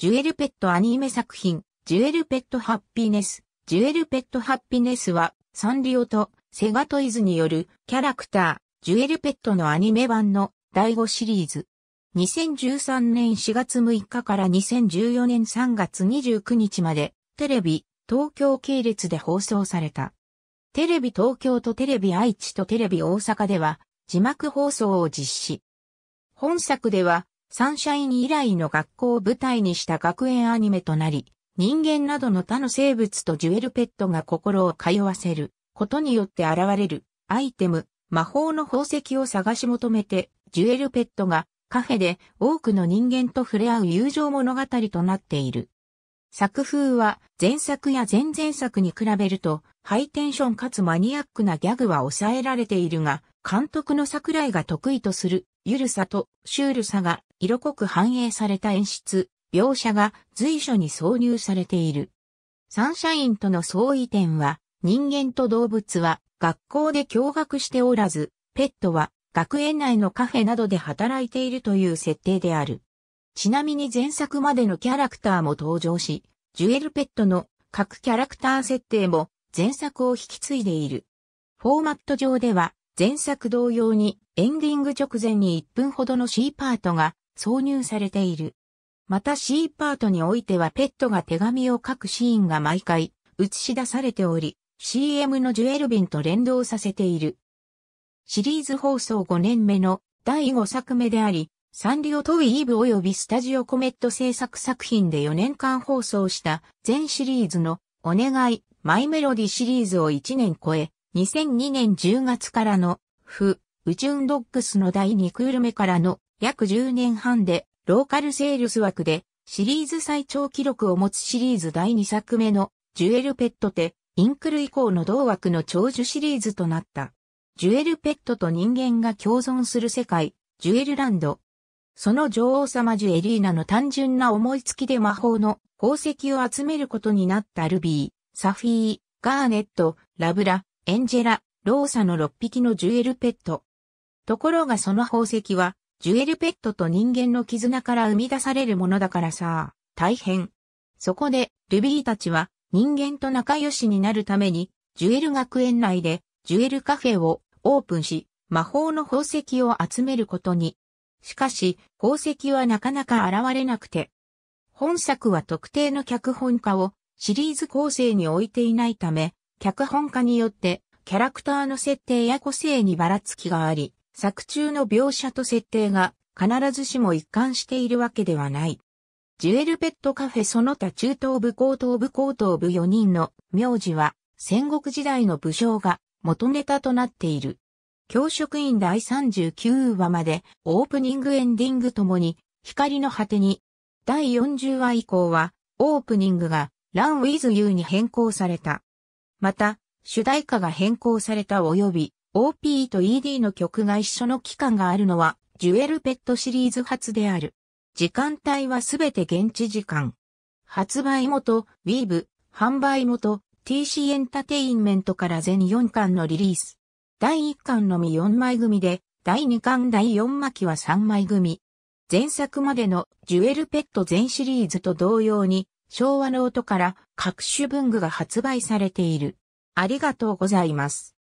ジュエルペットアニメ作品、ジュエルペットハッピネス。ジュエルペットハッピネスは、サンリオとセガトイズによるキャラクター、ジュエルペットのアニメ版の第5シリーズ。2013年4月6日から2014年3月29日まで、テレビ、東京系列で放送された。テレビ東京とテレビ愛知とテレビ大阪では、字幕放送を実施。本作では、サンシャイン以来の学校を舞台にした学園アニメとなり、人間などの他の生物とジュエルペットが心を通わせることによって現れるアイテム、魔法の宝石を探し求めて、ジュエルペットがカフェで多くの人間と触れ合う友情物語となっている。作風は前作や前々作に比べるとハイテンションかつマニアックなギャグは抑えられているが、監督の桜井が得意とするゆるさとシュールさが色濃く反映された演出、描写が随所に挿入されている。サンシャインとの相違点は、人間と動物は学校で共学しておらず、ペットは学園内のカフェなどで働いているという設定である。ちなみに前作までのキャラクターも登場し、ジュエルペットの各キャラクター設定も前作を引き継いでいる。フォーマット上では前作同様にエンディング直前に1分ほどの C パートが挿入されている。また C パートにおいてはペットが手紙を書くシーンが毎回映し出されており、CM のジュエルビンと連動させている。シリーズ放送5年目の第5作目であり、サンリオトウィーブ及びスタジオコメット制作作品で4年間放送した全シリーズのお願い、マイメロディシリーズを1年超え、2002年10月からのフ、宇宙ドッグスの第2クール目からの約10年半でローカルセールス枠でシリーズ最長記録を持つシリーズ第2作目のジュエルペットテ、インクル以降の同枠の長寿シリーズとなった。ジュエルペットと人間が共存する世界、ジュエルランド。その女王様ジュエリーナの単純な思いつきで魔法の宝石を集めることになったルビー、サフィー、ガーネット、ラブラ、エンジェラ、ローサの6匹のジュエルペット。ところがその宝石はジュエルペットと人間の絆から生み出されるものだからさ、大変。そこで、ルビーたちは人間と仲良しになるために、ジュエル学園内でジュエルカフェをオープンし、魔法の宝石を集めることに。しかし、宝石はなかなか現れなくて。本作は特定の脚本家をシリーズ構成に置いていないため、脚本家によってキャラクターの設定や個性にばらつきがあり、作中の描写と設定が必ずしも一貫しているわけではない。ジュエルペットカフェその他中東部高等部高等部4人の名字は戦国時代の武将が元ネタとなっている。教職員第39話までオープニングエンディングともに光の果てに第40話以降はオープニングが Run with You に変更された。また主題歌が変更された及び OP と ED の曲が一緒の期間があるのは、ジュエルペットシリーズ初である。時間帯はすべて現地時間。発売元、ウィーブ、販売元、TC エンタテインメントから全4巻のリリース。第1巻のみ4枚組で、第2巻第4巻は3枚組。前作までのジュエルペット全シリーズと同様に、昭和の音から各種文具が発売されている。ありがとうございます。